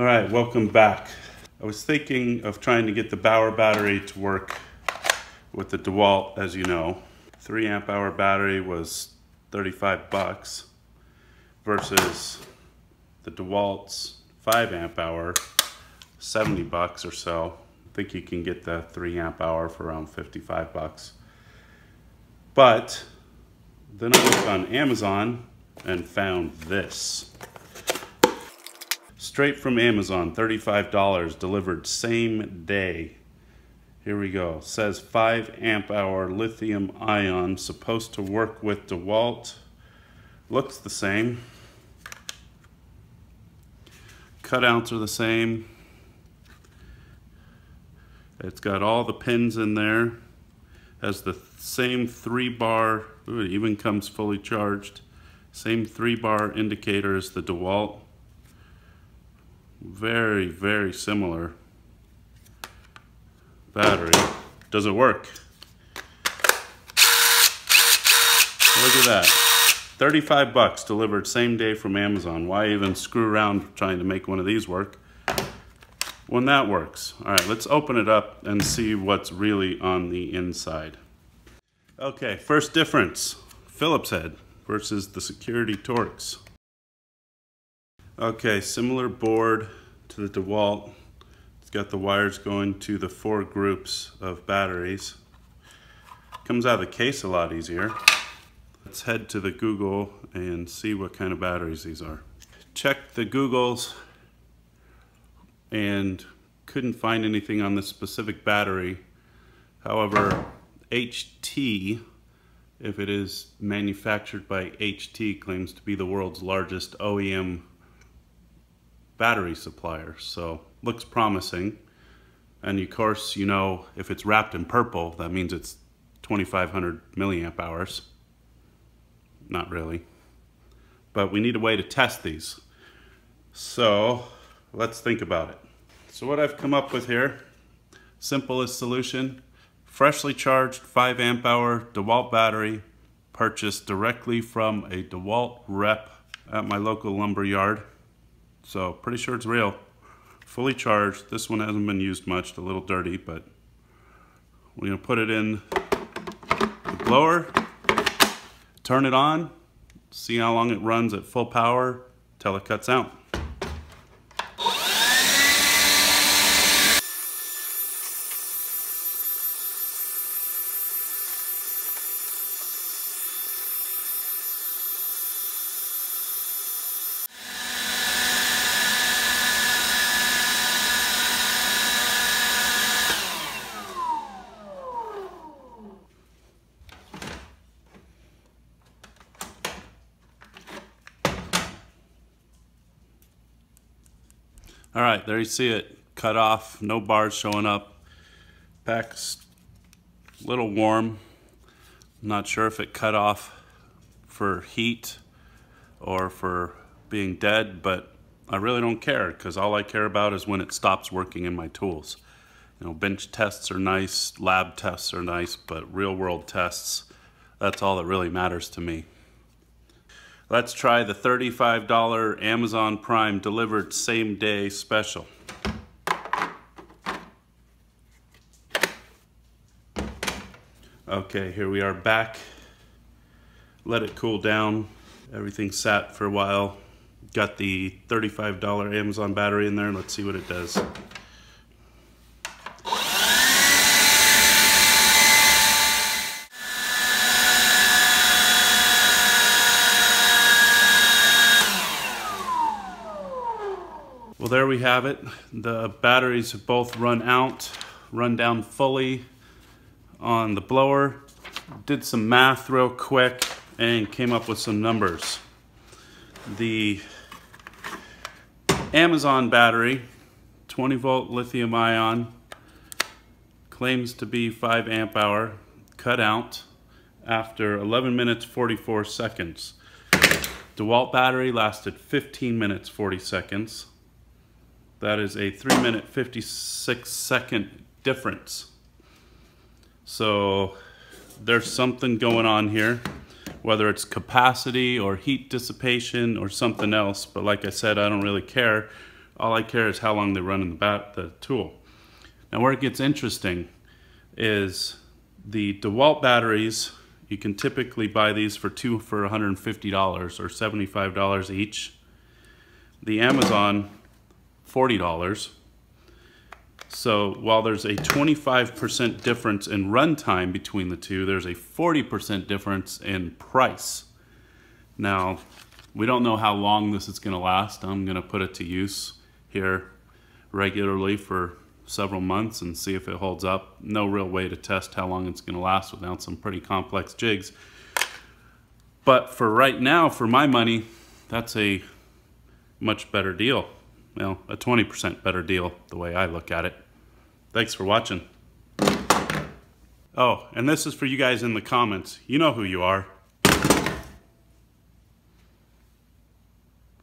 All right, welcome back. I was thinking of trying to get the Bauer battery to work with the DeWalt, as you know. Three amp hour battery was 35 bucks versus the DeWalt's five amp hour, 70 bucks or so. I think you can get the three amp hour for around 55 bucks. But then I looked on Amazon and found this. Straight from Amazon, $35, delivered same day. Here we go. Says 5 amp hour lithium ion, supposed to work with DeWalt. Looks the same. Cutouts are the same. It's got all the pins in there. Has the same three bar, ooh, it even comes fully charged. Same three bar indicator as the DeWalt. Very, very similar battery. Does it work? Look at that. 35 bucks delivered same day from Amazon. Why even screw around trying to make one of these work when that works? All right, let's open it up and see what's really on the inside. Okay, first difference, Phillips head versus the Security Torx. Okay, similar board to the DeWalt. It's got the wires going to the four groups of batteries. Comes out of the case a lot easier. Let's head to the Google and see what kind of batteries these are. Checked the Googles and couldn't find anything on this specific battery. However, HT, if it is manufactured by HT, claims to be the world's largest OEM battery supplier. So looks promising. And of course, you know, if it's wrapped in purple, that means it's 2500 milliamp hours. Not really. But we need a way to test these. So let's think about it. So what I've come up with here, simplest solution, freshly charged 5 amp hour DeWalt battery purchased directly from a DeWalt rep at my local lumber yard. So pretty sure it's real. Fully charged. This one hasn't been used much, a little dirty, but we're gonna put it in the blower turn it on, see how long it runs at full power till it cuts out. All right, there you see it. Cut off, no bars showing up. Pack's a little warm. not sure if it cut off for heat or for being dead, but I really don't care because all I care about is when it stops working in my tools. You know, bench tests are nice, lab tests are nice, but real world tests, that's all that really matters to me. Let's try the $35 Amazon Prime delivered same day special. Okay, here we are back. Let it cool down. Everything sat for a while. Got the $35 Amazon battery in there. Let's see what it does. Well, there we have it. The batteries have both run out, run down fully on the blower. Did some math real quick and came up with some numbers. The Amazon battery, 20 volt lithium ion, claims to be 5 amp hour, cut out after 11 minutes 44 seconds. DeWalt battery lasted 15 minutes 40 seconds. That is a 3 minute 56 second difference. So there's something going on here, whether it's capacity or heat dissipation or something else. But like I said, I don't really care. All I care is how long they run in the, bat, the tool. Now where it gets interesting is the DeWalt batteries, you can typically buy these for two for $150 or $75 each. The Amazon, $40. So while there's a 25% difference in runtime between the two, there's a 40% difference in price. Now, we don't know how long this is going to last. I'm going to put it to use here regularly for several months and see if it holds up. No real way to test how long it's going to last without some pretty complex jigs. But for right now, for my money, that's a much better deal. Well, a 20% better deal, the way I look at it. Thanks for watching. Oh, and this is for you guys in the comments. You know who you are.